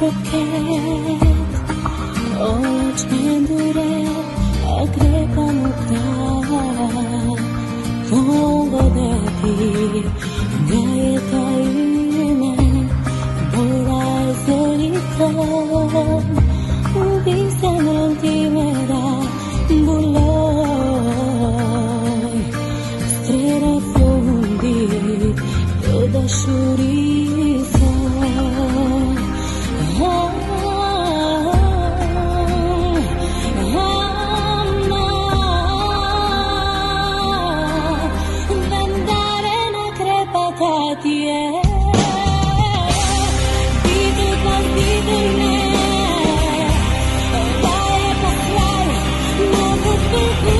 forget all temporary agreganuta Longo de ti Gaeta ime Bora zorita Ubisa nantimera Buloi estrela fundi Toda shuri tiene. Thank you.